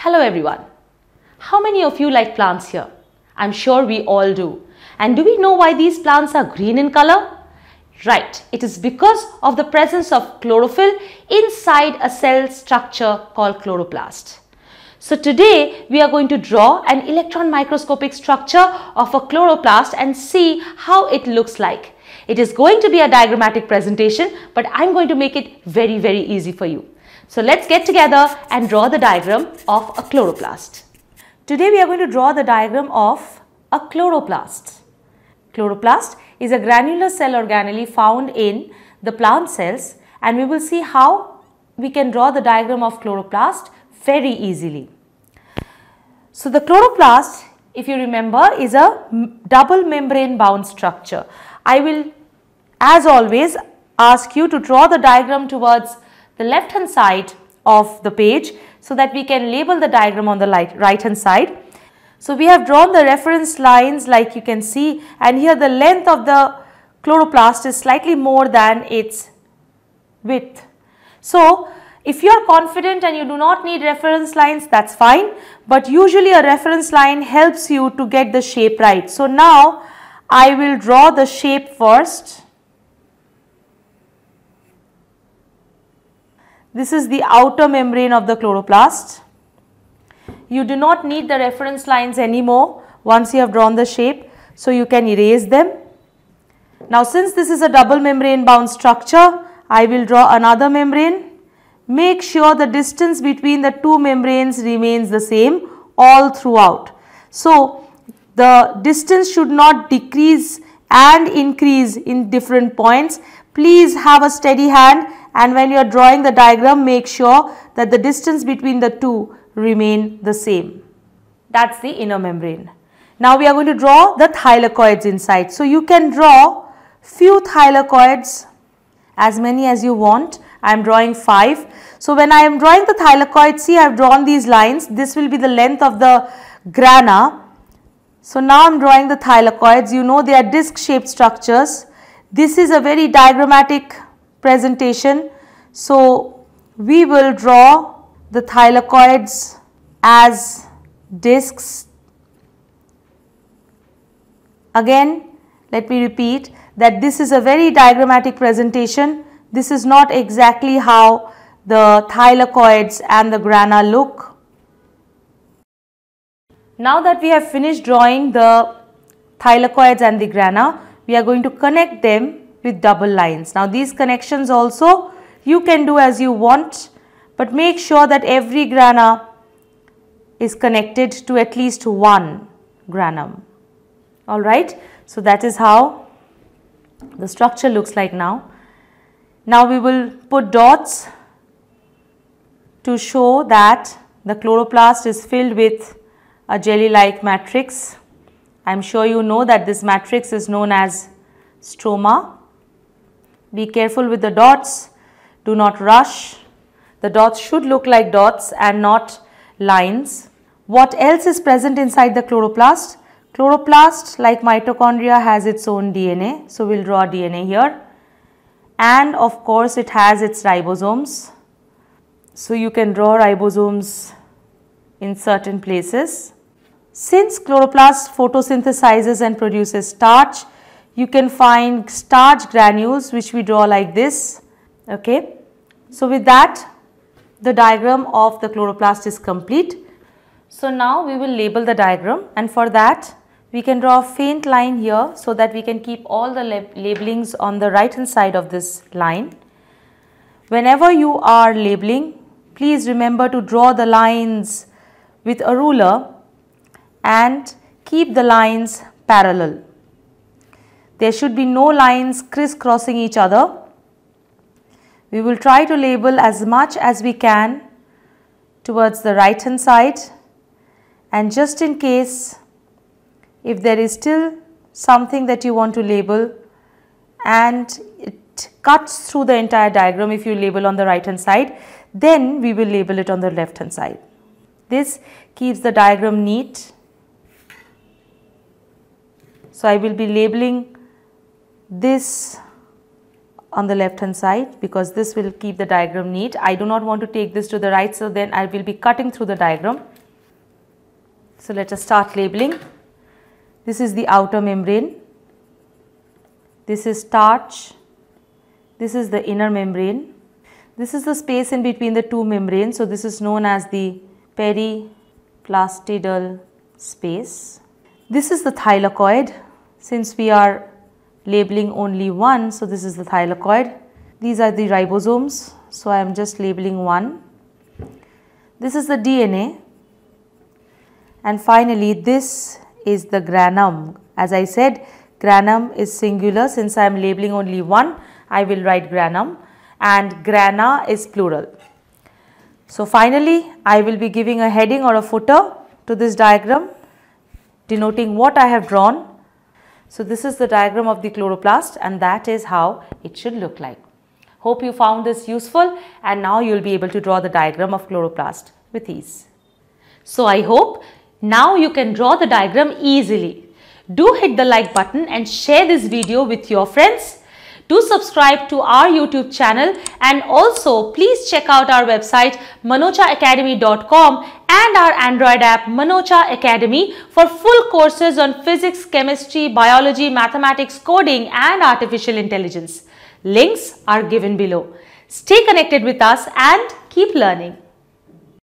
Hello everyone. How many of you like plants here? I'm sure we all do. And do we know why these plants are green in color? Right, it is because of the presence of chlorophyll inside a cell structure called chloroplast. So today we are going to draw an electron microscopic structure of a chloroplast and see how it looks like. It is going to be a diagrammatic presentation but I'm going to make it very very easy for you. So let's get together and draw the diagram of a chloroplast. Today we are going to draw the diagram of a chloroplast. Chloroplast is a granular cell organelle found in the plant cells and we will see how we can draw the diagram of chloroplast very easily. So the chloroplast if you remember is a double membrane bound structure. I will as always ask you to draw the diagram towards the left hand side of the page so that we can label the diagram on the right hand side. So we have drawn the reference lines like you can see and here the length of the chloroplast is slightly more than its width. So if you are confident and you do not need reference lines that's fine but usually a reference line helps you to get the shape right. So now I will draw the shape first. This is the outer membrane of the chloroplast. You do not need the reference lines anymore once you have drawn the shape. So you can erase them. Now since this is a double membrane bound structure, I will draw another membrane. Make sure the distance between the two membranes remains the same all throughout. So the distance should not decrease and increase in different points. Please have a steady hand and when you are drawing the diagram make sure that the distance between the two remain the same. That's the inner membrane. Now we are going to draw the thylakoids inside. So you can draw few thylakoids as many as you want. I am drawing 5. So when I am drawing the thylakoids, see I have drawn these lines. This will be the length of the grana. So now I am drawing the thylakoids. You know they are disc shaped structures. This is a very diagrammatic presentation. So we will draw the thylakoids as discs. Again, let me repeat that this is a very diagrammatic presentation. This is not exactly how the thylakoids and the grana look. Now that we have finished drawing the thylakoids and the grana, we are going to connect them with double lines. Now these connections also you can do as you want but make sure that every grana is connected to at least one granum. Alright, so that is how the structure looks like now. Now we will put dots to show that the chloroplast is filled with a jelly-like matrix. I am sure you know that this matrix is known as stroma. Be careful with the dots, do not rush the dots should look like dots and not lines. What else is present inside the chloroplast? Chloroplast like mitochondria has its own DNA. So, we will draw DNA here. And of course, it has its ribosomes. So, you can draw ribosomes in certain places. Since chloroplast photosynthesizes and produces starch, you can find starch granules which we draw like this. Okay. So, with that the diagram of the chloroplast is complete. So now we will label the diagram and for that we can draw a faint line here so that we can keep all the lab labelings on the right hand side of this line. Whenever you are labeling, please remember to draw the lines with a ruler and keep the lines parallel. There should be no lines crisscrossing each other we will try to label as much as we can towards the right hand side and just in case if there is still something that you want to label and it cuts through the entire diagram if you label on the right hand side then we will label it on the left hand side. This keeps the diagram neat. So, I will be labeling this on the left hand side because this will keep the diagram neat. I do not want to take this to the right so then I will be cutting through the diagram. So let us start labeling. This is the outer membrane. This is starch. This is the inner membrane. This is the space in between the two membranes. So this is known as the periplastidal space. This is the thylakoid. Since we are labeling only one, so this is the thylakoid. These are the ribosomes. So I am just labeling one. This is the DNA. And finally, this is the granum. As I said, granum is singular. Since I am labeling only one, I will write granum and grana is plural. So finally, I will be giving a heading or a footer to this diagram denoting what I have drawn. So this is the diagram of the chloroplast and that is how it should look like. Hope you found this useful and now you will be able to draw the diagram of chloroplast with ease. So I hope now you can draw the diagram easily. Do hit the like button and share this video with your friends do subscribe to our YouTube channel and also please check out our website manochaacademy.com and our Android app Manocha Academy for full courses on physics, chemistry, biology, mathematics, coding and artificial intelligence. Links are given below. Stay connected with us and keep learning.